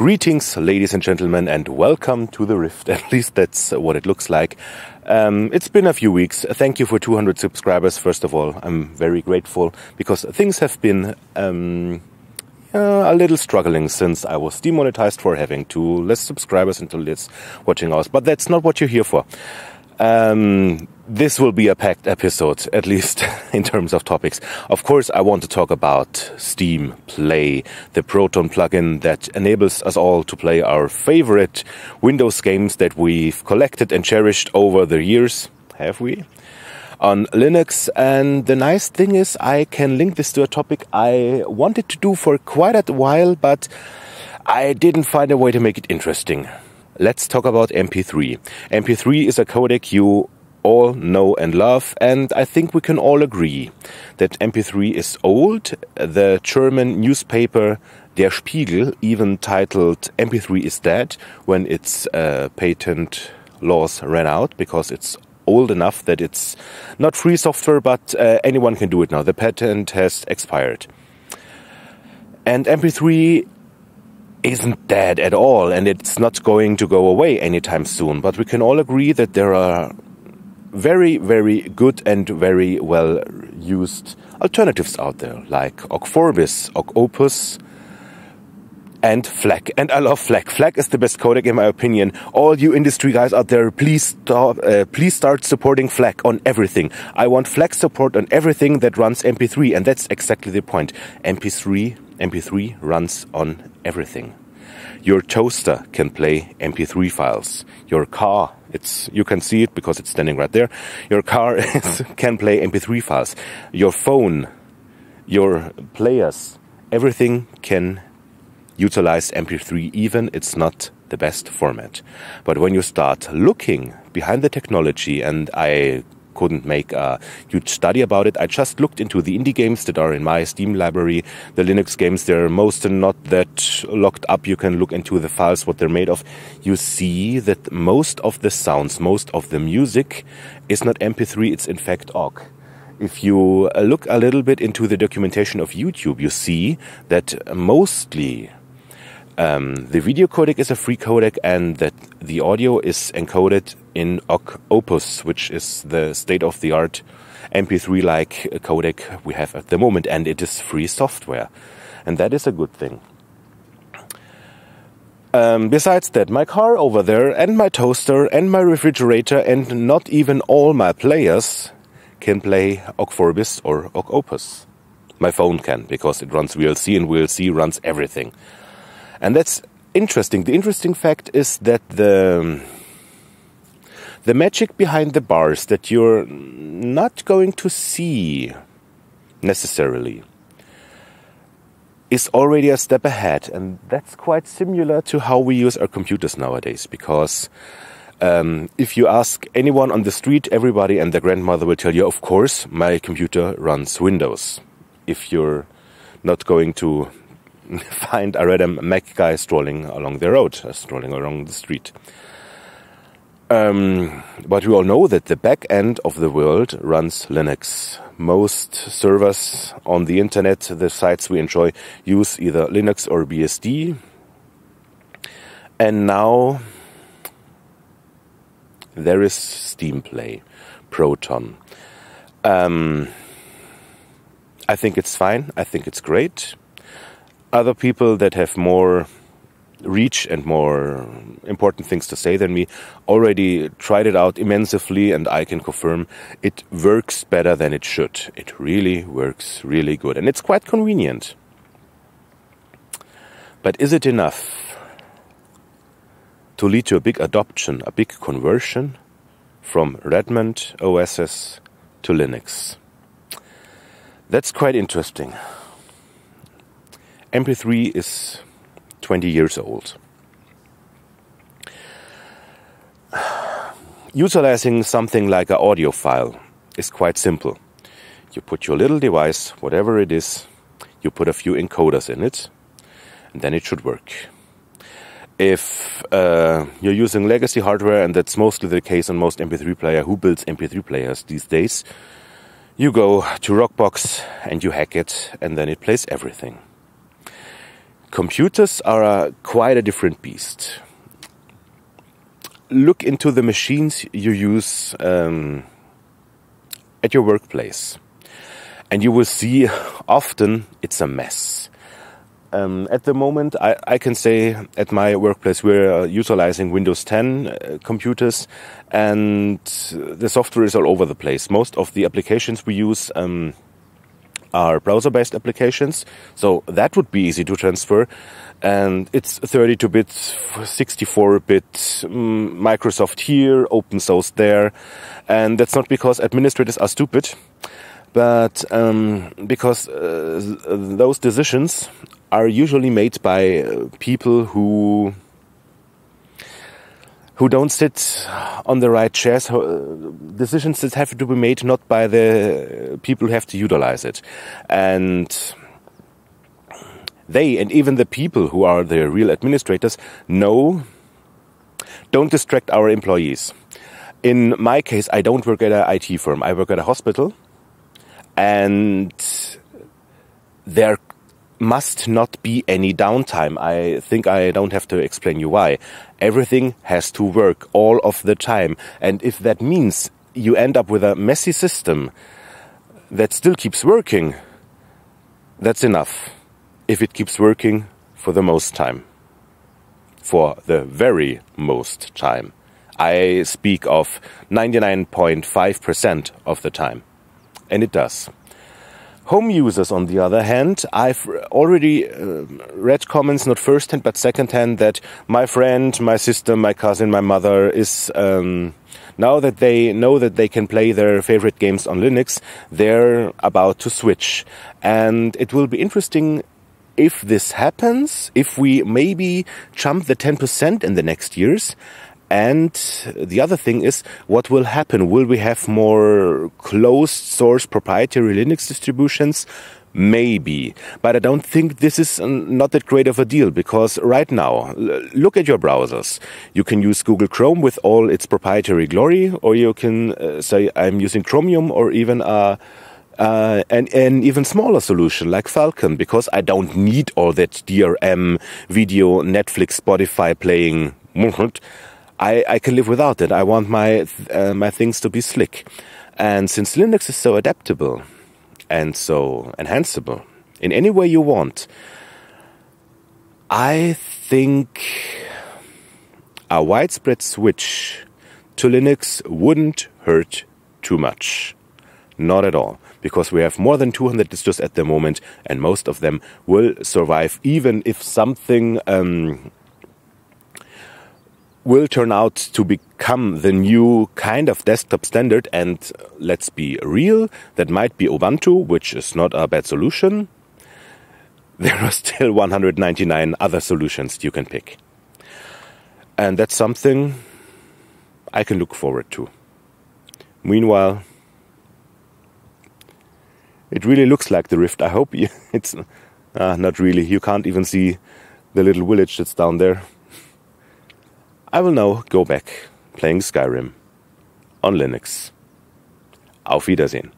Greetings, ladies and gentlemen, and welcome to the Rift. At least that's what it looks like. Um, it's been a few weeks. Thank you for 200 subscribers, first of all. I'm very grateful because things have been um, uh, a little struggling since I was demonetized for having two less subscribers and two less watching hours. But that's not what you're here for. Um, this will be a packed episode, at least in terms of topics. Of course, I want to talk about Steam Play, the Proton plugin that enables us all to play our favorite Windows games that we've collected and cherished over the years. Have we? On Linux. And the nice thing is, I can link this to a topic I wanted to do for quite a while, but I didn't find a way to make it interesting. Let's talk about MP3. MP3 is a codec you all know and love, and I think we can all agree that MP3 is old. The German newspaper Der Spiegel even titled MP3 is dead when its uh, patent laws ran out because it's old enough that it's not free software, but uh, anyone can do it now. The patent has expired. And MP3 isn't dead at all, and it's not going to go away anytime soon. But we can all agree that there are very, very good and very well used alternatives out there, like Ogg Vorbis, Ogg Opus, and FLAC. And I love FLAC. FLAC is the best codec in my opinion. All you industry guys out there, please stop, uh, please start supporting FLAC on everything. I want FLAC support on everything that runs MP3, and that's exactly the point. MP3 MP3 runs on everything. Your toaster can play MP3 files. Your car, it's you can see it because it's standing right there. Your car is, can play MP3 files. Your phone, your players, everything can utilize MP3 even it's not the best format. But when you start looking behind the technology and I couldn't make a huge study about it. I just looked into the indie games that are in my Steam library. The Linux games, they're most not that locked up. You can look into the files, what they're made of. You see that most of the sounds, most of the music is not MP3, it's in fact OGG. If you look a little bit into the documentation of YouTube, you see that mostly um, the video codec is a free codec and that the audio is encoded in Ogg Opus, which is the state of the art MP3 like codec we have at the moment, and it is free software. And that is a good thing. Um, besides that, my car over there, and my toaster, and my refrigerator, and not even all my players can play Vorbis or Ogg Opus. My phone can, because it runs VLC, and VLC runs everything. And that's interesting. The interesting fact is that the the magic behind the bars that you're not going to see necessarily is already a step ahead, and that's quite similar to how we use our computers nowadays. Because um, if you ask anyone on the street, everybody and their grandmother will tell you, "Of course, my computer runs Windows." If you're not going to find a random Mac guy strolling along the road, uh, strolling along the street. Um, but we all know that the back end of the world runs Linux. Most servers on the internet, the sites we enjoy, use either Linux or BSD. And now there is Steam Play, Proton. Um, I think it's fine. I think it's great other people that have more reach and more important things to say than me already tried it out immensely and I can confirm it works better than it should. It really works really good and it's quite convenient. But is it enough to lead to a big adoption, a big conversion from Redmond OSs to Linux? That's quite interesting. MP3 is 20 years old. Utilizing something like an audio file is quite simple. You put your little device, whatever it is, you put a few encoders in it, and then it should work. If uh, you're using legacy hardware, and that's mostly the case on most MP3 player, who builds MP3 players these days? You go to Rockbox and you hack it, and then it plays everything computers are quite a different beast. Look into the machines you use um, at your workplace, and you will see often it's a mess. Um, at the moment, I, I, can say at my workplace we're uh, utilizing Windows 10 uh, computers, and the software is all over the place. Most of the applications we use um, are browser-based applications, so that would be easy to transfer. And it's 32-bit, 64-bit, um, Microsoft here, open source there, and that's not because administrators are stupid, but um, because uh, those decisions are usually made by uh, people who who don't sit on the right chairs. Decisions that have to be made not by the people who have to utilize it, and they and even the people who are the real administrators know. Don't distract our employees. In my case, I don't work at an IT firm. I work at a hospital, and there must not be any downtime. I think I don't have to explain you why. Everything has to work all of the time. And if that means you end up with a messy system that still keeps working, that's enough. If it keeps working for the most time. For the very most time. I speak of 99.5% of the time. And it does. Home users, on the other hand, I've already uh, read comments, not first hand but second hand, that my friend, my sister, my cousin, my mother is. Um, now that they know that they can play their favorite games on Linux, they're about to switch. And it will be interesting if this happens, if we maybe jump the 10% in the next years, and the other thing is, what will happen? Will we have more closed source proprietary Linux distributions? Maybe, but I don't think this is not that great of a deal because right now, look at your browsers. You can use Google Chrome with all its proprietary glory, or you can uh, say I'm using Chromium or even a uh, an, an even smaller solution like Falkon because I don't need all that DRM video, Netflix, Spotify playing. I, I can live without it. I want my uh, my things to be slick. And since Linux is so adaptable and so enhanceable in any way you want, I think a widespread switch to Linux wouldn't hurt too much. Not at all. Because we have more than 200 distros at the moment, and most of them will survive even if something um, will turn out to become the new kind of desktop standard. And let's be real, that might be Ubuntu, which is not a bad solution. There are still 199 other solutions you can pick. And that's something I can look forward to. Meanwhile, it really looks like the Rift. I hope you, it's uh, not really. You can't even see the little village that's down there. I will now go back playing Skyrim on Linux. Auf Wiedersehen.